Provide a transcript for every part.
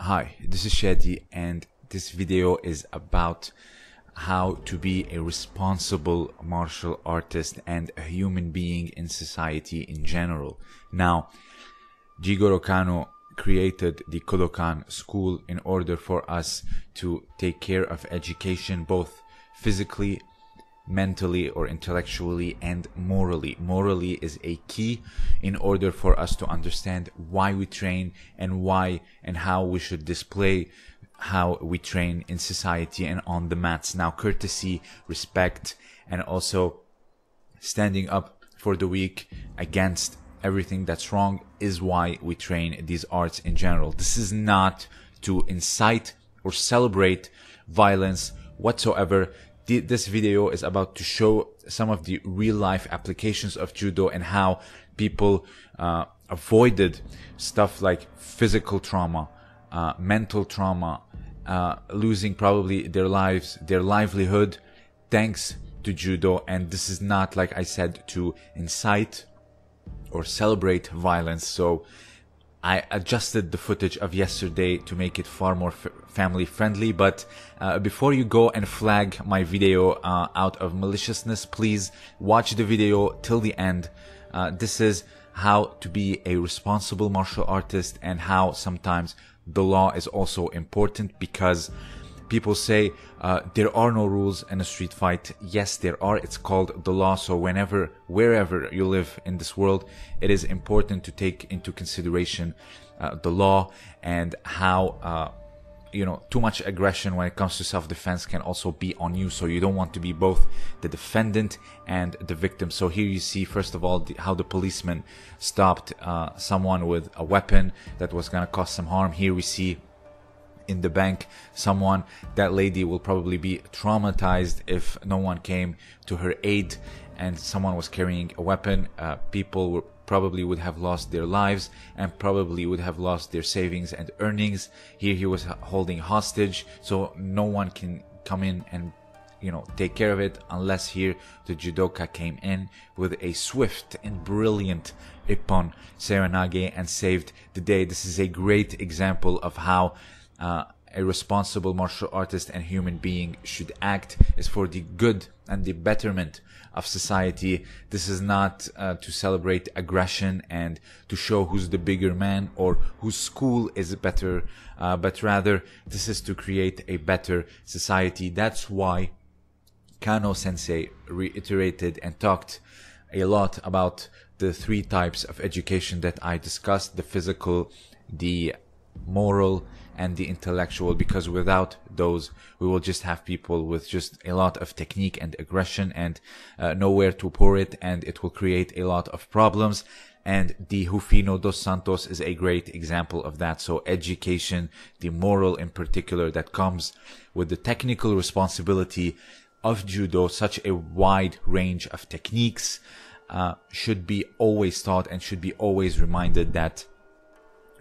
Hi, this is Chadi and this video is about how to be a responsible martial artist and a human being in society in general. Now, Jigoro Kano created the Kodokan school in order for us to take care of education both physically mentally or intellectually and morally. Morally is a key in order for us to understand why we train and why and how we should display how we train in society and on the mats. Now, courtesy, respect, and also standing up for the weak against everything that's wrong is why we train these arts in general. This is not to incite or celebrate violence whatsoever this video is about to show some of the real life applications of judo and how people uh, avoided stuff like physical trauma, uh, mental trauma, uh, losing probably their lives, their livelihood, thanks to judo. And this is not, like I said, to incite or celebrate violence. So I adjusted the footage of yesterday to make it far more family friendly. But uh, before you go and flag my video uh, out of maliciousness, please watch the video till the end. Uh, this is how to be a responsible martial artist and how sometimes the law is also important because people say uh, there are no rules in a street fight. Yes, there are. It's called the law. So whenever, wherever you live in this world, it is important to take into consideration uh, the law and how uh, you know too much aggression when it comes to self-defense can also be on you so you don't want to be both the defendant and the victim so here you see first of all the, how the policeman stopped uh, someone with a weapon that was going to cause some harm here we see in the bank someone that lady will probably be traumatized if no one came to her aid and someone was carrying a weapon. Uh, people were probably would have lost their lives and probably would have lost their savings and earnings. Here he was holding hostage so no one can come in and you know take care of it unless here the judoka came in with a swift and brilliant ippon seoinage and saved the day. This is a great example of how uh, a responsible martial artist and human being should act is for the good and the betterment of society. This is not uh, to celebrate aggression and to show who's the bigger man or whose school is better, uh, but rather this is to create a better society. That's why Kano sensei reiterated and talked a lot about the three types of education that I discussed the physical, the moral, and the intellectual because without those we will just have people with just a lot of technique and aggression and uh, nowhere to pour it and it will create a lot of problems and the Rufino dos Santos is a great example of that. So education, the moral in particular that comes with the technical responsibility of judo, such a wide range of techniques, uh, should be always taught and should be always reminded that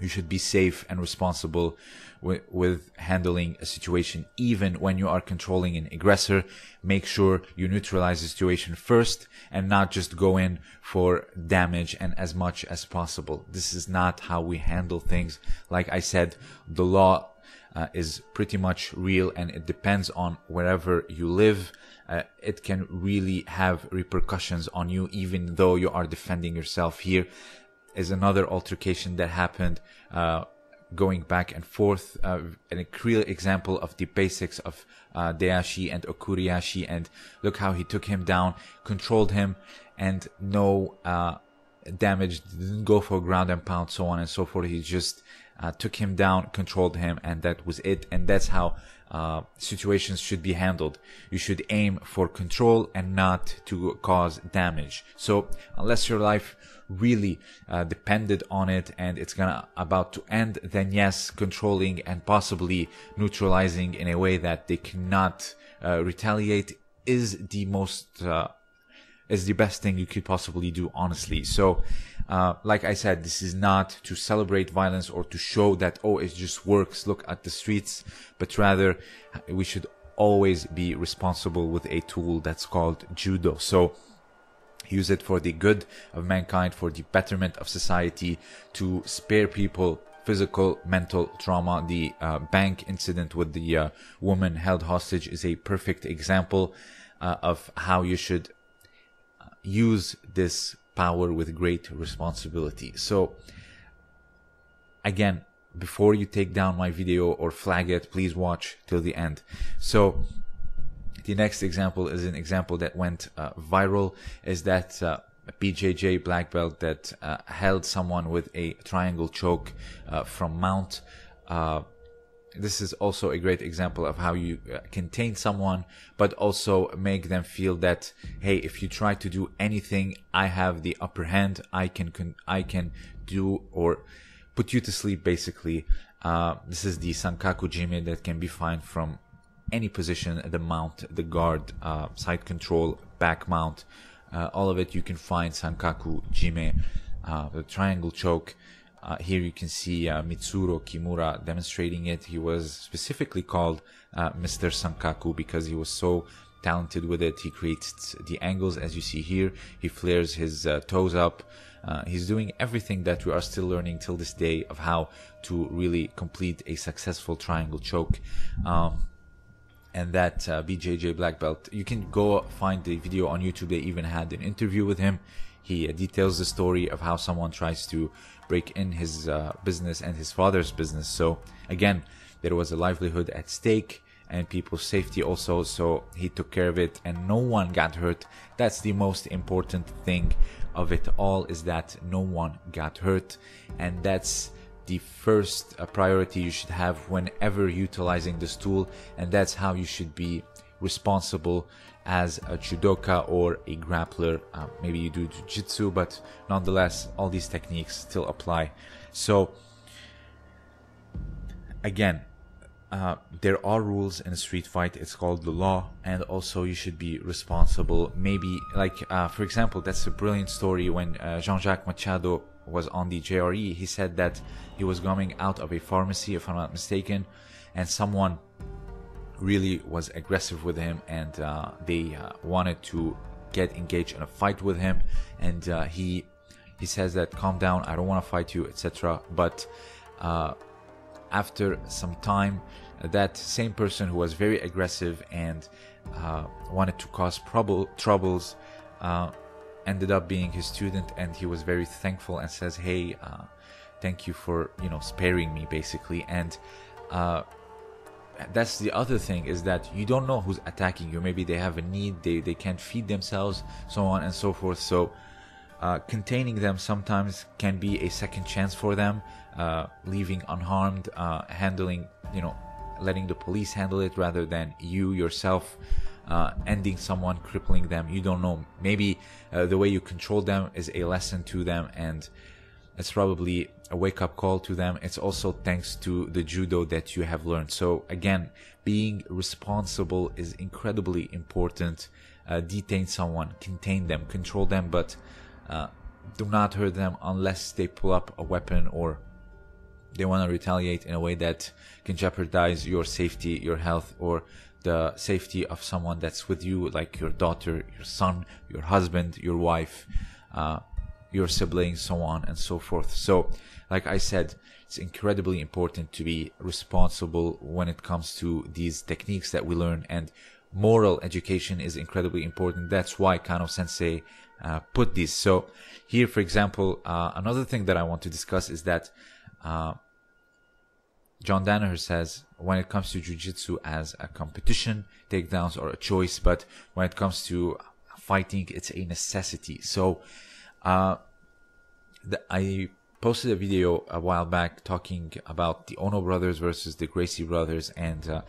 you should be safe and responsible with, handling a situation. Even when you are controlling an aggressor, make sure you neutralize the situation first and not just go in for damage and as much as possible. This is not how we handle things. Like I said, the law uh, is pretty much real and it depends on wherever you live. Uh, it can really have repercussions on you even though you are defending yourself here is another altercation that happened uh, going back and forth. Uh, a clear example of the basics of uh, Deashi and Okuriashi, and look how he took him down, controlled him, and no uh, damage, didn't go for ground and pound, so on and so forth. He just uh, took him down, controlled him, and that was it. And that's how uh, situations should be handled. You should aim for control and not to cause damage. So unless your life really uh, depended on it and it's gonna about to end, then yes, controlling and possibly neutralizing in a way that they cannot uh, retaliate is the most uh, is the best thing you could possibly do, honestly. So, uh, like I said, this is not to celebrate violence or to show that, oh, it just works. Look at the streets, but rather we should always be responsible with a tool that's called judo. So, use it for the good of mankind, for the betterment of society, to spare people physical, mental trauma. The uh, bank incident with the uh, woman held hostage is a perfect example uh, of how you should uh, use this power with great responsibility. So, again, before you take down my video or flag it, please watch till the end. So, the next example is an example that went uh, viral is that uh, BJJ black belt that uh, held someone with a triangle choke uh, from mount. Uh, this is also a great example of how you uh, contain someone, but also make them feel that, hey, if you try to do anything, I have the upper hand. I can, I can do or put you to sleep, basically. this is the Sankaku Jime that can be found from any position, the mount, the guard, uh, side control, back mount, uh, all of it you can find Sankaku Jime, uh, the triangle choke. Uh, here you can see uh, Mitsuru Kimura demonstrating it. He was specifically called uh, Mr. Sankaku because he was so talented with it. He creates the angles as you see here. He flares his toes up. he's doing everything that we are still learning till this day of how to really complete a successful triangle choke. Um, and that uh, BJJ black belt. You can go find the video on YouTube. They even had an interview with him. He details the story of how someone tries to break in his uh, business and his father's business. So again, there was a livelihood at stake and people's safety also. So he took care of it, and no one got hurt. That's the most important thing of it all is that no one got hurt, and that's the first uh, priority you should have whenever utilizing this tool, and that's how you should be responsible as a judoka or a grappler. Uh, maybe you do jiu-jitsu, but nonetheless, all these techniques still apply. So, again, uh, there are rules in a street fight. It's called the law, and also you should be responsible. Maybe, like uh, for example, that's a brilliant story when uh, Jean-Jacques Machado was on the JRE. He said that he was coming out of a pharmacy, if I'm not mistaken, and someone really was aggressive with him, and uh, they uh, wanted to get engaged in a fight with him, and uh, he he says that calm down, I don't want to fight you, etc. But after some time, that same person who was very aggressive and uh, wanted to cause trouble, troubles uh, ended up being his student, and he was very thankful and says, "Hey, uh, thank you for you know sparing me, basically." And uh, that's the other thing is that you don't know who's attacking you. Maybe they have a need, they they can't feed themselves, so on and so forth. So. Uh, containing them sometimes can be a second chance for them uh, leaving unharmed, uh, handling, you know, letting the police handle it rather than you yourself uh, ending someone, crippling them. You don't know. Maybe uh, the way you control them is a lesson to them, and it's probably a wake up call to them. It's also thanks to the judo that you have learned. So, again, being responsible is incredibly important. Uh, detain someone, contain them, control them, but uh, do not hurt them unless they pull up a weapon or they want to retaliate in a way that can jeopardize your safety, your health, or the safety of someone that's with you, like your daughter, your son, your husband, your wife, uh, your siblings, so on and so forth. So, like I said, it's incredibly important to be responsible when it comes to these techniques that we learn and moral education is incredibly important. That's why Kano Sensei uh, put these. So here, for example, uh, another thing that I want to discuss is that uh, John Danaher says when it comes to jiu-jitsu as a competition, takedowns are a choice, but when it comes to fighting, it's a necessity. So, uh, the, I posted a video a while back talking about the Ono brothers versus the Gracie brothers, and uh,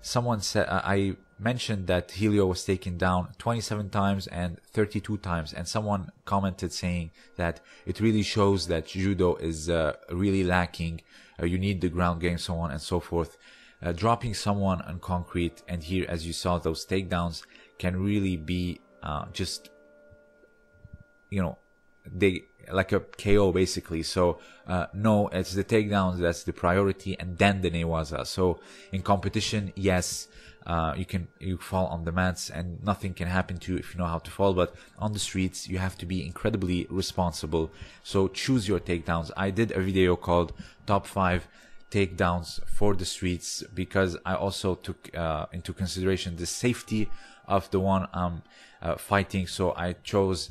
someone said uh, I mentioned that Helio was taken down 27 times and 32 times, and someone commented saying that it really shows that judo is uh, really lacking. Uh, you need the ground game, so on and so forth. Uh, dropping someone on concrete, and here, as you saw, those takedowns can really be uh, just, you know, they like a KO basically. So uh, no, it's the takedowns that's the priority, and then the newaza. So in competition, yes, uh, you can you fall on the mats and nothing can happen to you if you know how to fall but on the streets you have to be incredibly responsible so choose your takedowns i did a video called top five takedowns for the streets because i also took uh, into consideration the safety of the one i'm uh, fighting so i chose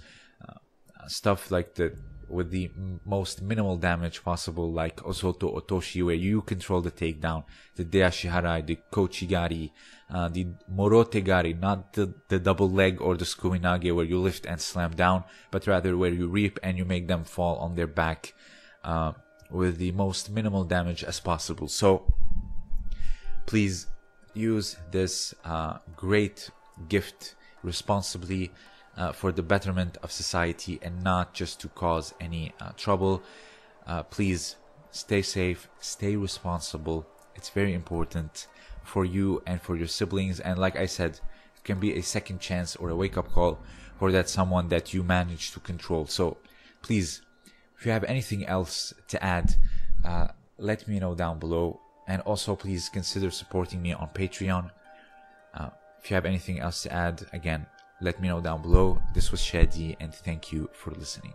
stuff like the with the most minimal damage possible, like Osoto Otoshi, where you control the takedown, the Deashi Harai, the Kouchigari, uh, the Morotegari, not the, the double leg or the Sukuminage where you lift and slam down, but rather where you reap and you make them fall on their back uh, with the most minimal damage as possible. So please use this uh, great gift responsibly uh, for the betterment of society and not just to cause any uh, trouble. Uh, please stay safe, stay responsible. It's very important for you and for your siblings. And like I said, it can be a second chance or a wake up call for that someone that you manage to control. So please, if you have anything else to add, uh, let me know down below. And also, please consider supporting me on Patreon. Uh, if you have anything else to add, again, let me know down below. This was Chadi, and thank you for listening.